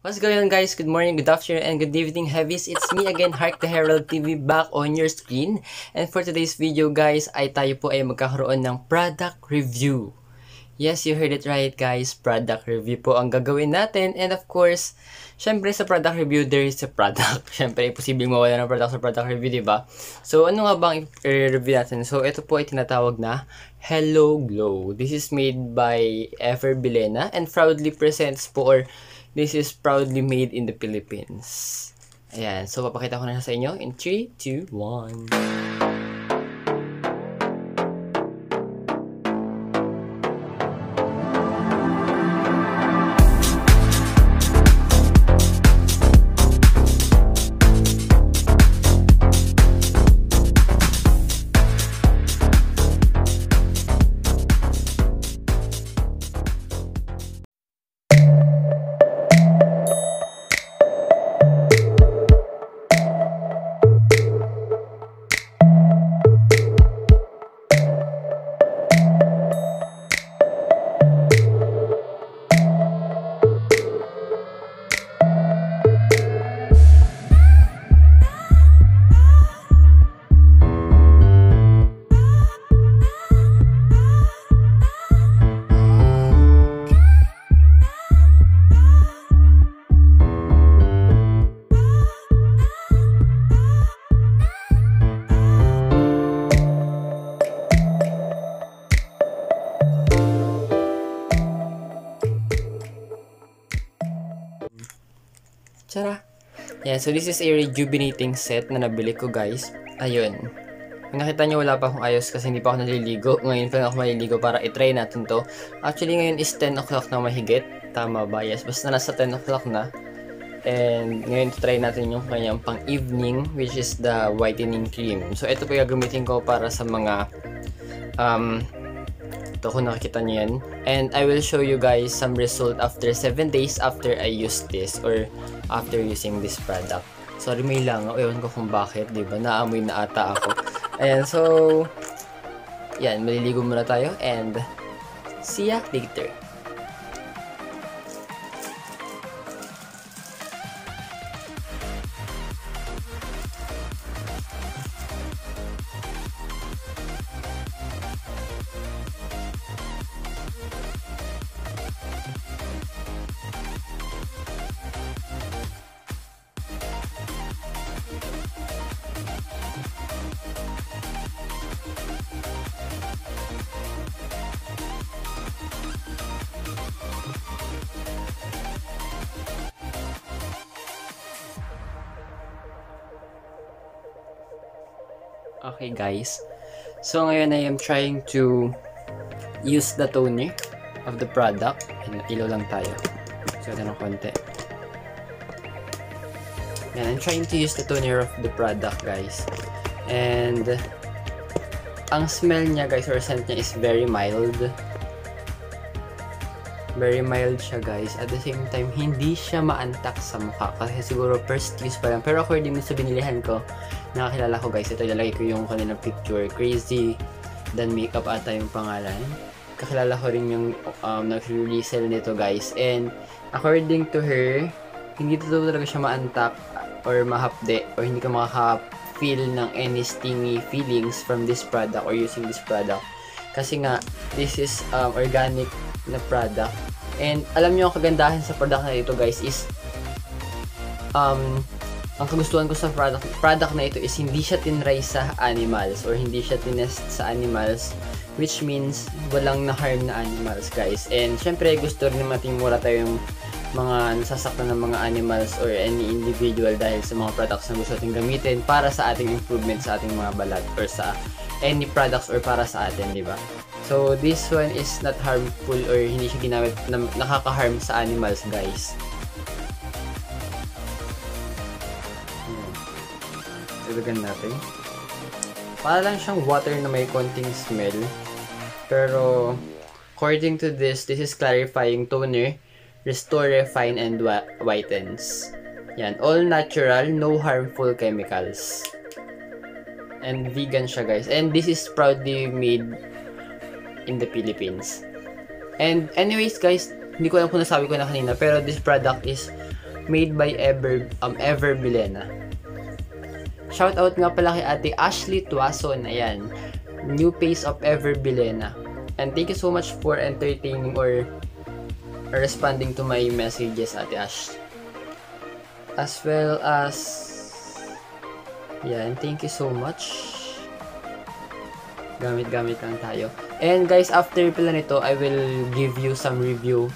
What's going on guys? Good morning, good afternoon, and good evening heavies. It's me again, Hark the Herald TV back on your screen. And for today's video guys, ay tayo po ay magkakaroon ng product review. Yes, you heard it right guys, product review po ang gagawin natin. And of course, syempre sa product review, there is a product. Syempre, imposibleng mawala ng product sa product review, di ba? So, ano nga bang i-review natin? So, ito po ay tinatawag na Hello Glow. This is made by Ever Bilena and proudly presents po or This is proudly made in the Philippines. Ayan. So, papakita ko na sa inyo in 3, 2, 1. Yan, so this is a rejuvenating set na nabili ko guys. Ayun. Kung nakita nyo wala pa akong ayos kasi hindi pa ako naliligo. Ngayon pa ako maliligo para itry natin to. Actually ngayon is 10 o'clock na mahigit. Tama ba? Yes, basta nasa 10 o'clock na. And ngayon try natin yung kanyang pang evening which is the whitening cream. So ito po yung gagamitin ko para sa mga um, ito kung nakikita nyo yan. And I will show you guys some result after 7 days after I use this or after using this product. Sorry, may lang. Ewan ko kung bakit, di ba? Naamoy na ata ako. Ayan, so, yan, maliligo muna tayo and see ya later. Okay guys, so ngayon I am trying to use the toner of the product. And ilaw lang tayo. So ito ng konti. Yan, I'm trying to use the toner of the product guys. And ang smell niya guys or scent niya is very mild. Very mild siya guys. At the same time, hindi siya maantak sa mukha. Kasi siguro first use pa lang. Pero according sa binilihan ko, nakakilala ko guys, ito ilalagay ko yung kanilang picture. Crazy Than Makeup ata yung pangalan. Kakilala ko rin yung um, nag-resell nito guys. And according to her, hindi ito talaga siya maantak or mahapde or hindi ka makaka-feel ng any stingy feelings from this product or using this product. Kasi nga, this is um, organic na product. And alam niyo ang kagandahan sa product na ito guys is um, ang kagustuhan ko sa product, product na ito is hindi siya tinry sa animals or hindi siya tinest sa animals which means walang na-harm na animals guys. And syempre gusto rin natin mura tayong mga nasasaktan ng mga animals or any individual dahil sa mga products na gusto natin gamitin para sa ating improvement sa ating mga balat or sa any products or para sa atin, di ba? So, this one is not harmful or hindi siya ginamit na nakaka-harm sa animals, guys. Ilagan natin. Para lang siyang water na may konting smell. Pero, according to this, this is clarifying toner, restore, refine, and whitens. Yan. All natural, no harmful chemicals. And vegan siya, guys. And this is proudly made in the Philippines. And anyways, guys, hindi ko alam kung nasabi ko na kanina, pero this product is made by Ever, um, Ever Bilena. Shoutout nga pala kay ate Ashley Tuason, ayan. New face of Ever Bilena. And thank you so much for entertaining or responding to my messages, ate Ash. As well as, yan, thank you so much. Gamit-gamit lang tayo. And guys, after pala nito, I will give you some review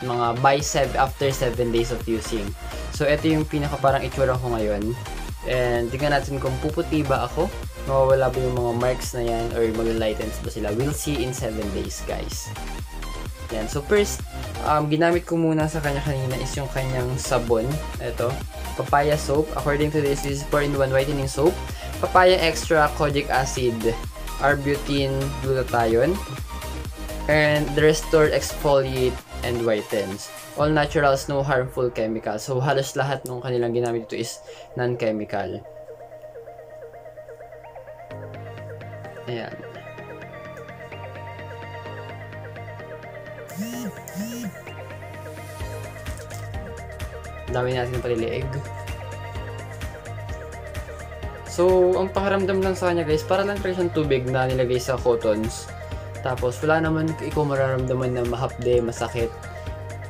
mga by 7 after 7 days of using. So, ito yung pinaka parang itsura ko ngayon. And tingnan natin kung puputi ba ako. Mawawala ba yung mga marks na yan or mag-lightens ba sila. We'll see in 7 days, guys. Yan. So, first, um, ginamit ko muna sa kanya kanina is yung kanyang sabon. Ito. Papaya soap. According to this, this is 4-in-1 whitening soap. Papaya extra, kojic acid, arbutin, glutathione, and the restore exfoliate and whitens. All naturals, no harmful chemicals. So, halos lahat ng kanilang ginamit dito is non-chemical. Ayan. Dami natin ng paliliig. So, ang pakiramdam lang sa kanya guys, para lang talaga siyang tubig na nilagay sa cottons. Tapos, wala naman ikaw mararamdaman na mahapde, masakit.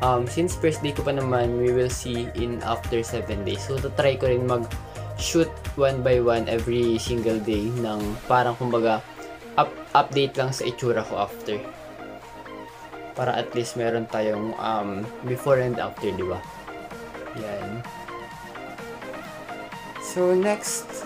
Um, since first day ko pa naman, we will see in after 7 days. So, try ko rin mag-shoot one by one every single day ng parang kumbaga up update lang sa itsura ko after. Para at least meron tayong um, before and after, di ba? Yan. So, next,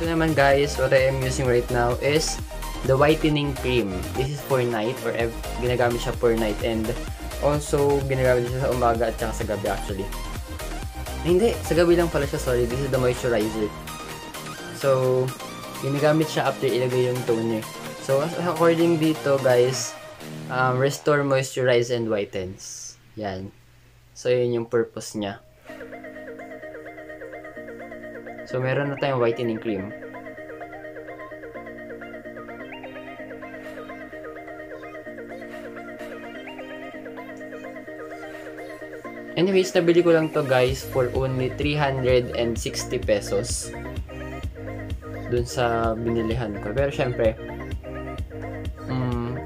Ito naman guys, what I am using right now is the whitening cream. This is for night or ginagamit siya for night and also ginagamit siya sa umaga at saka sa gabi actually. Hindi, sa gabi lang pala siya, sorry. This is the moisturizer. So, ginagamit siya after ilagay yung toner. So, according dito guys, um, restore, moisturize, and whitens. Yan. So, yun yung purpose niya. So, meron na tayong whitening cream. Anyways, nabili ko lang to guys for only 360 pesos. Dun sa binilihan ko. Pero syempre, um,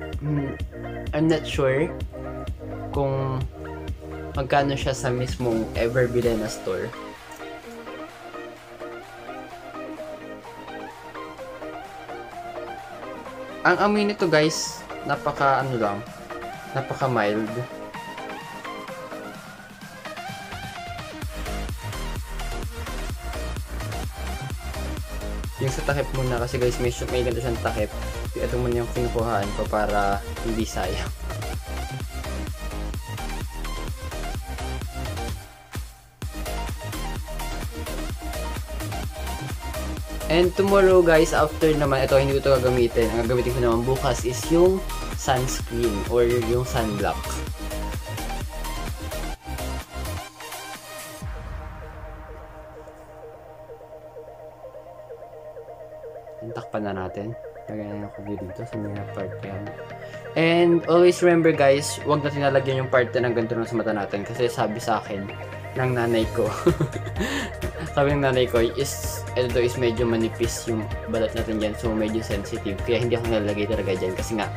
I'm not sure kung magkano siya sa mismong Ever Bilena store. Ang amoy nito guys, napaka ano lang, napaka mild. Yung sa takip muna kasi guys, may, may ganito siyang takip. Ito muna yung kinukuhaan ko para hindi sayang. And tomorrow guys, after naman, ito hindi ko ito gagamitin. Ang gagamitin ko naman bukas is yung sunscreen or yung sunblock. Takpan na natin. Lagyan na ako dito sa mga part yan. And always remember guys, huwag natin nalagyan yung part na ng ganito sa mata natin kasi sabi sa akin ng nanay ko sabi ng nanay ko is ito is medyo manipis yung balat natin dyan so medyo sensitive. Kaya hindi ako nalalagay talaga dyan kasi nga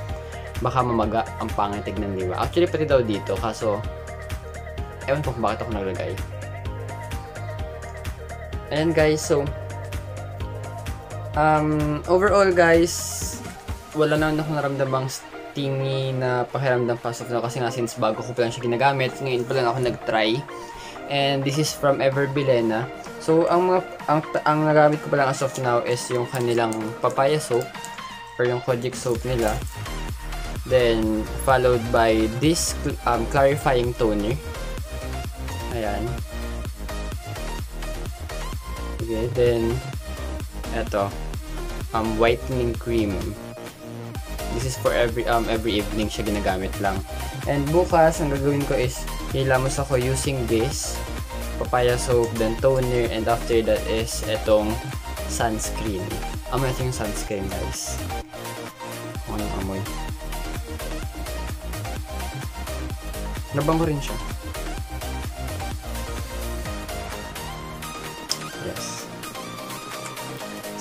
baka mamaga ang pangit tignan di ba? Actually pati daw dito kaso ewan ko kung bakit ako naglagay and guys so um overall guys wala na ako naramdamang steamy na pakiramdam pa of now kasi nga since bago ko pa lang siya ginagamit ngayon pa lang ako nag-try and this is from Ever Bilena So, ang mga ang, ang nagamit ko pa lang as of now is yung kanilang papaya soap or yung kojic soap nila. Then, followed by this um, clarifying toner. Ayan. Okay, then, Eto. Um, whitening cream. This is for every um every evening siya ginagamit lang. And bukas, ang gagawin ko is, hilamos ako using this papaya soap, then toner, and after that is etong sunscreen. Amoy ito yung sunscreen, guys. Ano yung amoy? Nabango rin siya.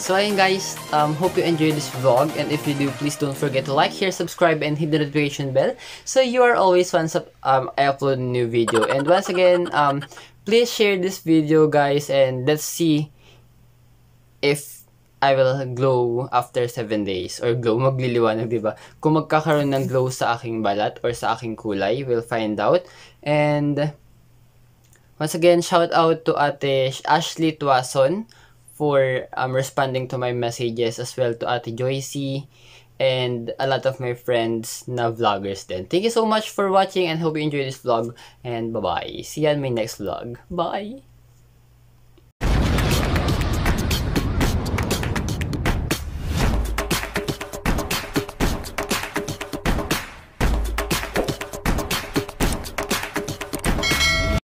So ayun guys, um, hope you enjoyed this vlog and if you do, please don't forget to like, share, subscribe, and hit the notification bell so you are always once um, I upload a new video. And once again, um, please share this video guys and let's see if I will glow after 7 days or glow, magliliwanag, di ba? Kung magkakaroon ng glow sa aking balat or sa aking kulay, we'll find out. And once again, shout out to Ate Ashley Tuason for um, responding to my messages as well to Ate Joycey and a lot of my friends na vloggers din. Thank you so much for watching and hope you enjoyed this vlog and bye-bye. See you in my next vlog. Bye!